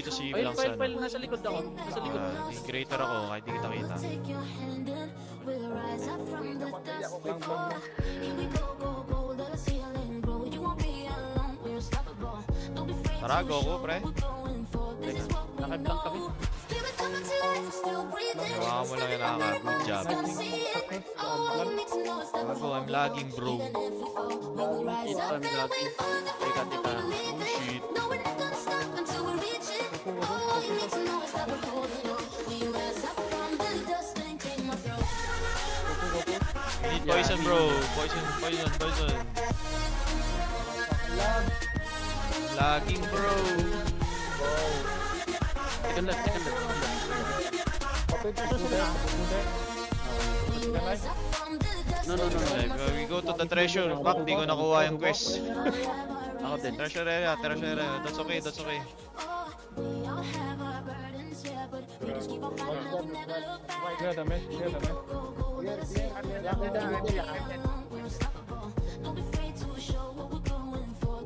dito si Blanc file, sa ano. Nasa likod ako. Nasa likod. Ah, yung creator ako, kahit di kita kita. Tara, go ko, pre. Teka, nakablank kami. Gawa mo lang yung nakaka. Good job. Gago, I'm lagging, bro. Dito kami lagi. Teka, teka. Oh, shit. Poison, bro. Poison, poison, poison. Lagging, bro. Second left, second left. No, no, no, no. Uh, we go to the treasure. Fuck, di ko nakuha yung quest. Ako din. Treasure area, treasure area. That's okay, that's okay. Clear the mess, clear the mess.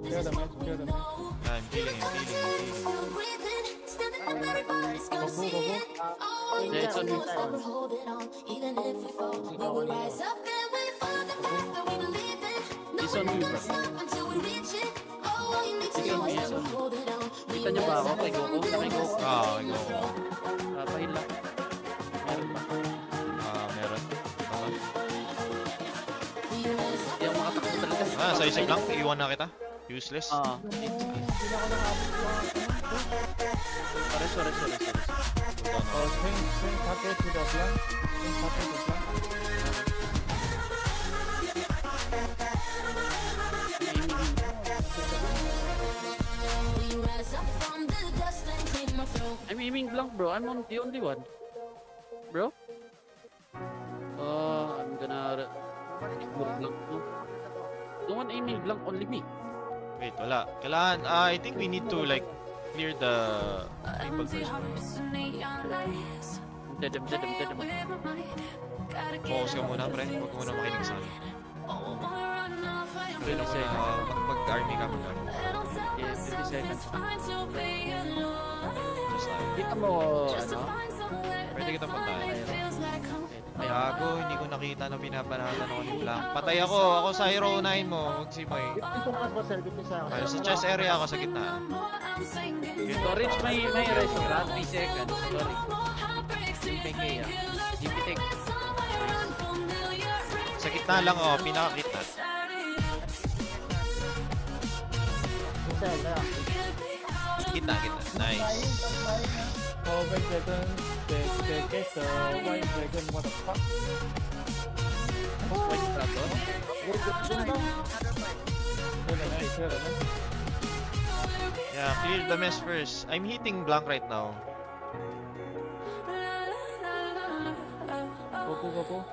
Clear the mess, clear the mess. Ah, I'm feeling, I'm feeling. Yeah, it's on me. It's on me, bro. It's on me, it's on me. Kita niyo ba ako kay Goku? Sa kay Goku. Okay, go. Ah, pahil lang. Ah, sa isip lang, iwan na kita. Useless. Ah, sorry, sorry, sorry, sorry. Uh, swing, swing, target to the flank. Swing, target to flank. I'm aiming blank, bro. I'm on the only one. Bro? Uh, I'm gonna blank mo. One aiming blank, only me. Wait, wala. Kailangan, ah, I think we need to like clear the people first. Dead him, dead him, dead him. Focus ka muna, pre. Huwag ka muna makinig sa akin. Pre, Twenty na uh, mag-army ka, mag-army. Yeah, 20 seconds. Just. Kita mo, ano? Pwede kita puntahan. Gago, hindi ko nakita na binabanatan ako ni Blanc. Patay ako, ako sa hero 9 mo. Huwag si Moy. Ayun, sa chest area ako sa gitna. Storage, may, may restaurant. 3 seconds. Sorry. PK ah. DPTech. Sa gitna lang, oh, pinaka-gitna. Gitna, gitna. Nice. Oh, White Dragon, they, they get the White Dragon, what the fuck? White Straton. Clear the mess, clear the mess. Yeah, clear the mess first. I'm hitting blank right now. Go, go, go, go.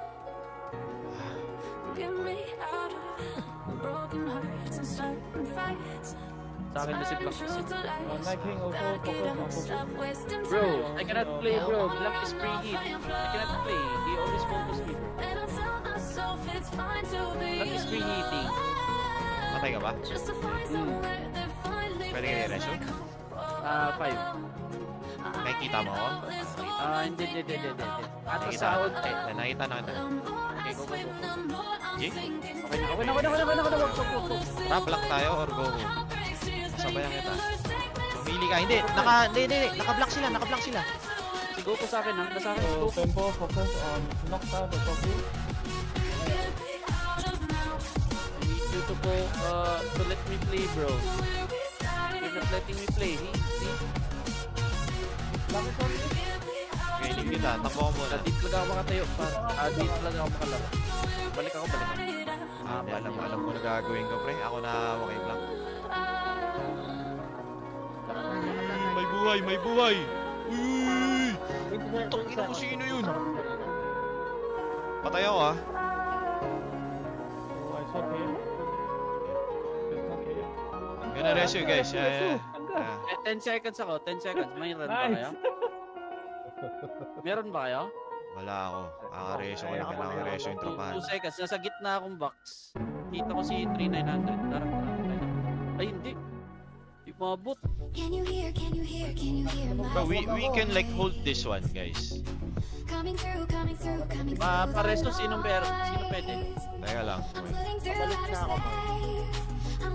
Sa akin na si Black kasi. Uh, Night King also focus on focus. Bro, I cannot play bro. Black is hit. I cannot play. He always focus me bro. Black is free hitting. Patay ka ba? Hmm. Pwede ka i-reso? Ah, 5. Nakikita mo ako? Ah, hindi, hindi, hindi, hindi. hindi. At Nakikita sa out eh. Eh, nakita na kita. Okay, go, go, go. G? Okay na, okay na, okay na, okay na, okay na, okay na, wag, wag, wag, wag. Tara, Blanc tayo or go? Sabayan kita. Mamili ka. Hindi, naka, hindi, hindi, hindi. Naka-block sila, naka-block sila. Si Goku sa akin ha. Nasa akin si Goku. tempo focus on knock out the Goku. I need you to go, uh, to let me play bro. You're not letting me play. See? See? Kailing kita. Takbo ko muna. Di talaga ako makatayo pa. Di talaga ako makalaro. Balik ako, balik ako. Ah, alam, alam mo na gagawin ko, pre. Ako na hawak kay Mm, may buhay, may buhay! Uy! Putang ina ko sino yun? Patay ako ah. Him. It's not here. I'm gonna rest you guys. Yeah, yeah. Eh, 10 seconds ako, 10 seconds. May run ba kayo? Meron ba kayo? Wala ako. Kakareso ko lang. Reso yung 2 tropahan. seconds. Nasa gitna akong box. Kita ko si 3900. Darang darang. Ay, hindi. Mabot. Can you hear, can you hear, can you hear my Bro, we, we can like hold this one, guys. coming through, coming through, coming through. Pa pares to sino ber, sino pwede? Teka lang. Outer na ako.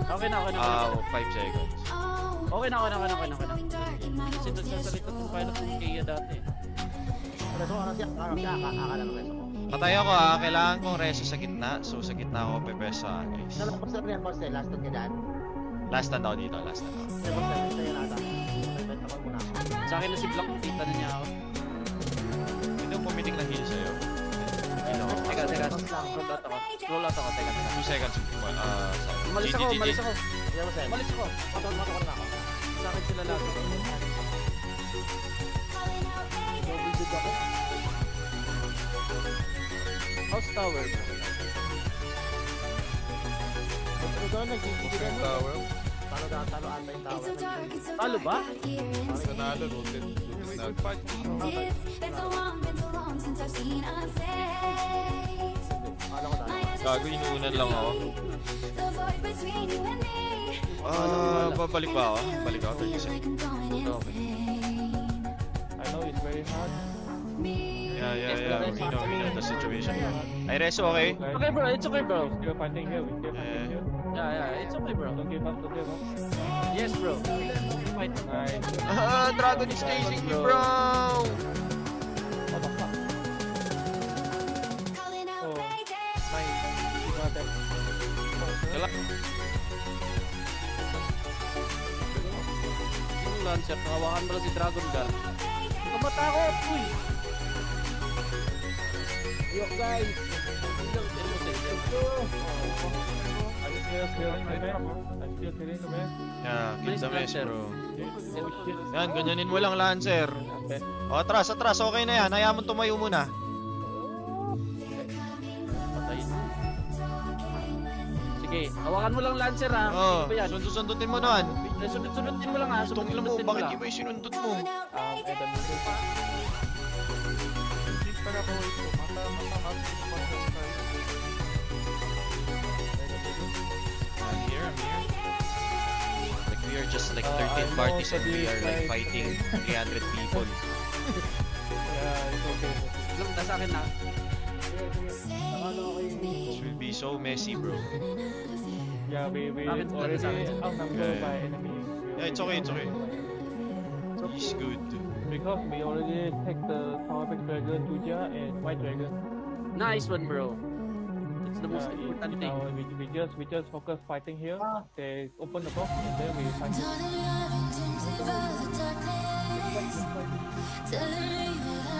Okay na, okay na. Ah, 5 seconds. Okay na, okay na, okay na, okay na. okay na. Kasi doon sa likod ng pilot ng Kia dati. Reso, ano siya? Ano siya? Akala ko. Patay ako ah, kailangan kong reso sa gitna. So sa gitna ako pepesa guys. Nalapos na rin Jose, last na dyan. Last stand ako dito, last ko muna ako. Sa akin na si Blanc, kita na niya ako. Hindi mo pumitik ng heal sa'yo. Teka, teka, scroll out ako. Scroll out ako, teka, teka. 2 seconds. Uh, Umalis ako, umalis ako. Umalis ako. Matawag mo na ako. Sa akin sila ako. House tower bro. Ito doon, nagsigilan mo. Tower. Talo na, talo ata yung It's tower. so dark, it's so Talo ba? inside. Nanalo. My eyes are Gago, inuunan lang ako. The void between you and me. Ah, babalik ba ako? Balik ako, 30 Feel seconds. insane. I know it's very hard. Yeah, yeah, yeah. We know, we know the situation. Ay, reso, okay? Okay bro, it's okay bro. Still fighting here, we still fighting here. Yeah, yeah, it's okay bro. Don't give up, don't give up. Yes bro. Fight. Nice. Ah, Dragon is chasing me, bro! What the fuck? Calling out Oh. Nice. Kala Yung lancer, nakawakan mo lang si Dragon Guard. Hindi ka matakot, uy! Yo, guys. Ayun, ayun, ayun. Still killing the man. I'm still killing the man. Yeah, kill the bro. Oh shit. Yan, ganyanin mo lang, Lancer. Okay. O, atras, atras. Okay na yan. Hayaan mo tumayo muna. Patay. Sige, hawakan mo lang lancer ha. Oo, Ano sundusundutin mo nun. Eh, Sunod-sunodin mo lang ha. Itong mo, bakit iba yung sinundot mo? Um, and then this I'm here, I'm here. Like, we are just like Uh, 13 I parties and we are like fighting 300 people. Yeah, it's okay. Lang, nasa akin na. This will be so messy, bro. Yeah, we we already sa akin? outnumbered Yeah. by enemies. Yeah, it's okay, it's okay. He's good. Because we already take the Power Back Dragon, Tuja, and White Dragon. Nice one bro. That's the most Uh, important thing. uh, we, we just we just focus fighting here. They open the box and then we fight.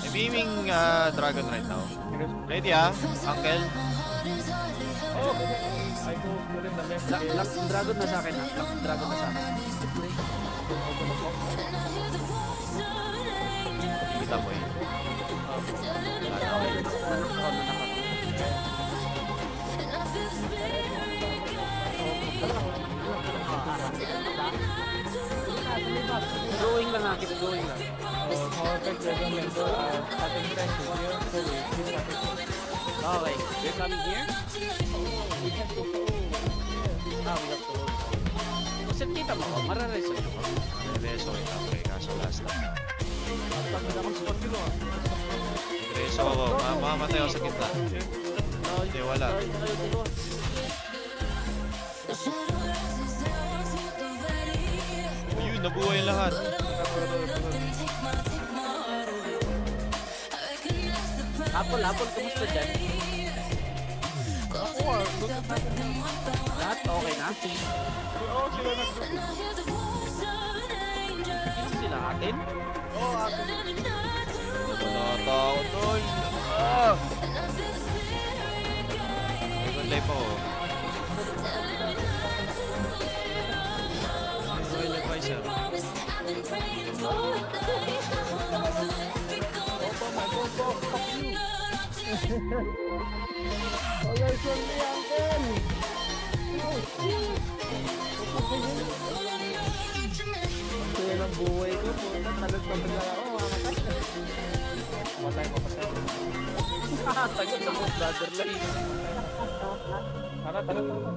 I'm aiming uh, Dragon right now. Ready ah, Uncle? Oh, I go the Dragon na sa akin ha. Dragon na sa akin. Kita mo eh. Ano ako na Going lang ha, keep going lang. Uh, Power Back Dragon member are starting tank to here, so we. Okay, we're coming here. Ah, we have to hold. Kasi kita mo ako, mararesolve ako. Reso kita pre, kaso last time. Reso ako, ma mamamatay ako sa gitna. Hindi, wala. Nabuhay lahat. Apple, Apple, kumusta dyan? Lahat okay na? Hindi sila atin? Natatakot tol. Ah! Life ako. Pa. Matay ko pa tayo. Tagal mo, brother life. Tara, tara, tara.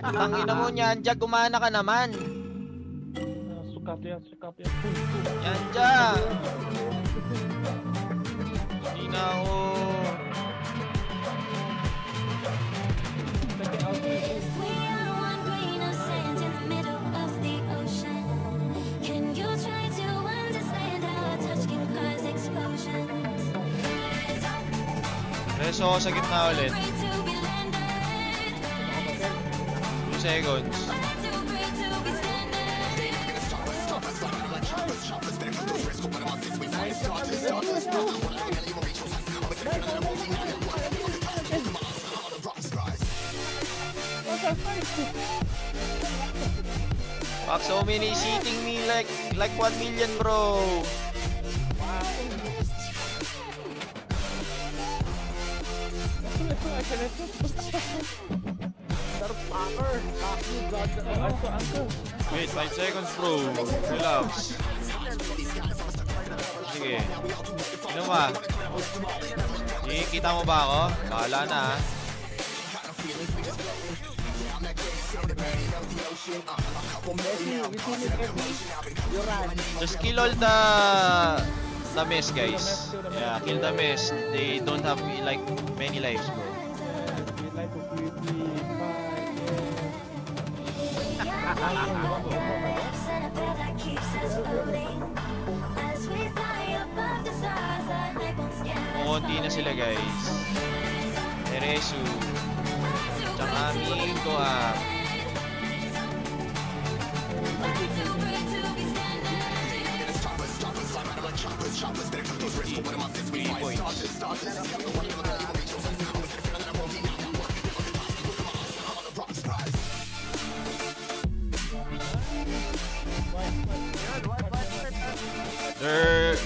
Tangina mo niyan, Jag, gumana ka naman. Kapya, kapya. Boom, boom. Yan dyan! Hindi na ako... Reso ako sa gitna ulit. Afraid to be landed, 2 seconds. so many cheating me like like 1 million, bro. Wait, 5 seconds, bro. Relax. Sige. Ano ba? Sige, kita mo ba ako? Bahala na, ha? Just kill all the the mess, guys. Yeah, kill the mess. They don't have like many lives, bro. Set a path that keeps us floating. As we fly above the stars, the night won't scare us Kukunti na sila, guys. Teresu. Tsaka amigo, ah. Three points. They're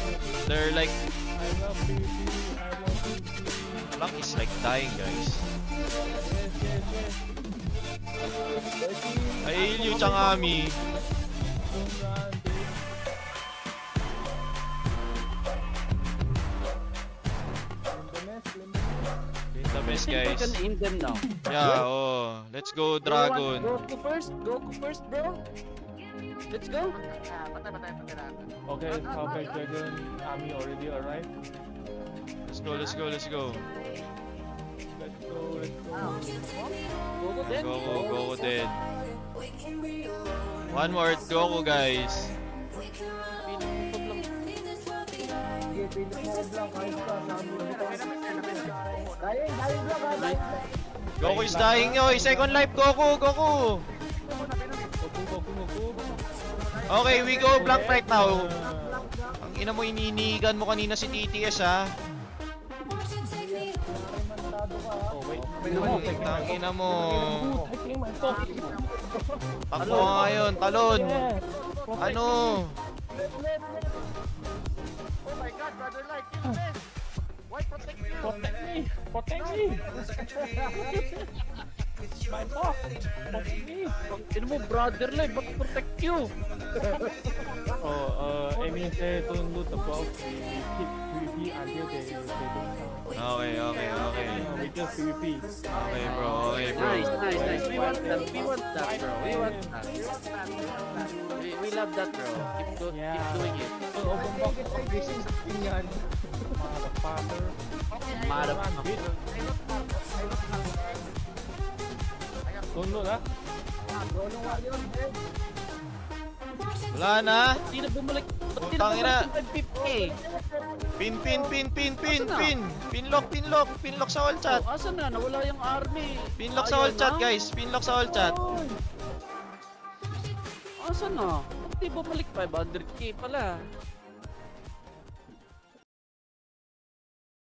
they're like I love PvP, I love is like dying guys. Heal you Changami. In the I think we guys. can aim them now. Yeah, oh. Let's go Dragon. Goku first, Goku first, bro. Let's go. Okay, Southpack Dragon army already arrived. Let's go, let's go, let's go. Let's go, let's go. Goku dead. Goku, Goku dead. One word, Goku guys. Sige, pilit mo ko lang, ayos ka, sabi mo. Dying, dying block, ah, dying. Goku is dying oy. Second life, Goku, Goku. Goku, Goku, Goku. Okay, we go blank right now. Ang ina mo, ininigan mo kanina si TTS ha. Oh, wait. Ang ina mo. Taking my talk. Takbo ka ngayon, talon. Yes. Ano? Protect me. Protect me. my talk. Protect me. Ano mo, brother life, ba't protect you? Oh, uh, Amy said don't loot the box. We, we keep PvP until they, they don't come. Okay, okay, okay. We just PvP. Okay bro, okay bro. Nice, nice, nice. We want that, we want that, bro. We want that. We, we love that, bro. Keep, go, Yeah. keep doing it. So, open box of this is yan. Motherfucker. Motherfucker. Don't loot, ah. Wala na. Hindi na bumalik. Ba't di na bumalik sa 550? Pin, pin, pin, pin, pin, pin. Pinlock, pinlock. Pinlock sa all chat. Oh, asan na? Nawala yung army. Pinlock sa all chat guys. Pinlock sa all chat. Asan na? Ba't di bumalik 500k pala?